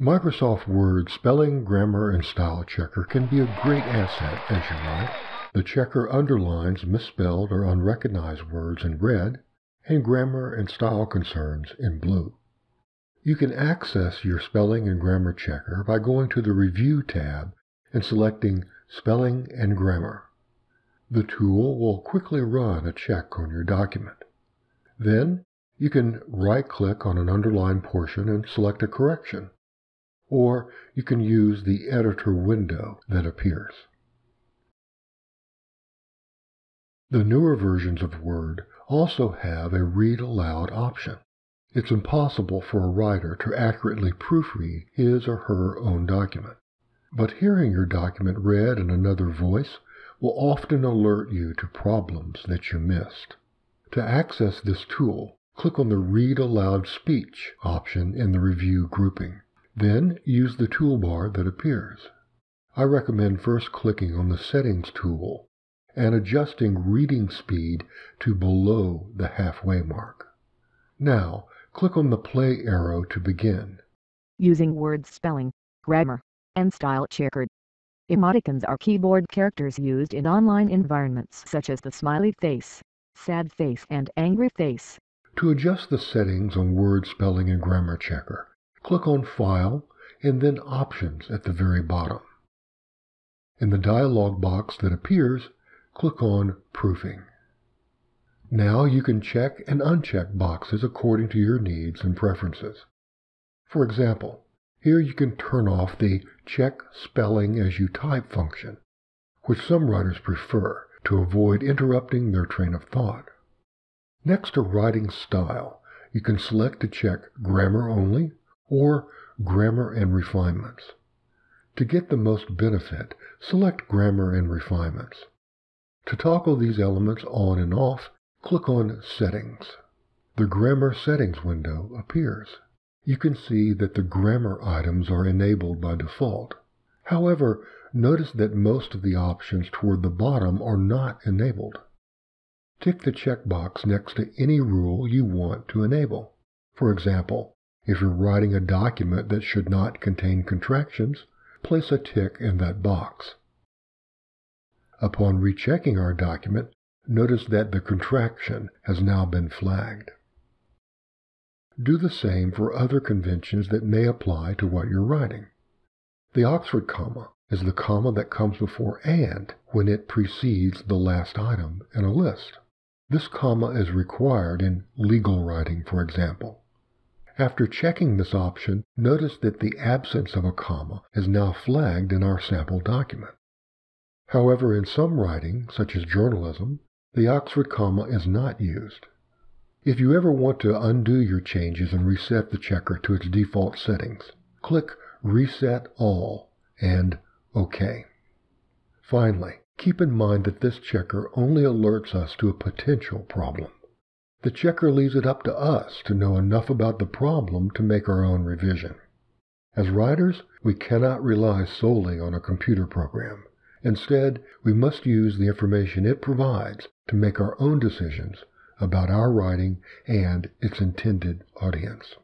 Microsoft Word Spelling, Grammar, and Style Checker can be a great asset as you write. The checker underlines misspelled or unrecognized words in red and grammar and style concerns in blue. You can access your spelling and grammar checker by going to the Review tab and selecting Spelling and Grammar. The tool will quickly run a check on your document. Then you can right-click on an underlined portion and select a correction or you can use the editor window that appears. The newer versions of Word also have a read aloud option. It's impossible for a writer to accurately proofread his or her own document. But hearing your document read in another voice will often alert you to problems that you missed. To access this tool, click on the Read Aloud Speech option in the Review grouping. Then use the toolbar that appears. I recommend first clicking on the Settings tool and adjusting reading speed to below the halfway mark. Now, click on the play arrow to begin. Using word spelling, grammar, and style checker. Emoticons are keyboard characters used in online environments such as the smiley face, sad face, and angry face. To adjust the settings on Word Spelling and Grammar Checker, click on File and then Options at the very bottom. In the dialog box that appears, click on Proofing. Now you can check and uncheck boxes according to your needs and preferences. For example, here you can turn off the Check Spelling as you type function, which some writers prefer to avoid interrupting their train of thought. Next to Writing Style, you can select to check Grammar Only or Grammar and Refinements. To get the most benefit, select Grammar and Refinements. To toggle these elements on and off, click on Settings. The Grammar Settings window appears. You can see that the grammar items are enabled by default. However, notice that most of the options toward the bottom are not enabled. Tick the checkbox next to any rule you want to enable. For example, if you're writing a document that should not contain contractions, place a tick in that box. Upon rechecking our document, notice that the contraction has now been flagged. Do the same for other conventions that may apply to what you're writing. The Oxford comma is the comma that comes before and when it precedes the last item in a list. This comma is required in legal writing, for example. After checking this option, notice that the absence of a comma is now flagged in our sample document. However, in some writing, such as journalism, the Oxford comma is not used. If you ever want to undo your changes and reset the checker to its default settings, click Reset All and OK. Finally, keep in mind that this checker only alerts us to a potential problem. The checker leaves it up to us to know enough about the problem to make our own revision. As writers, we cannot rely solely on a computer program. Instead, we must use the information it provides to make our own decisions about our writing and its intended audience.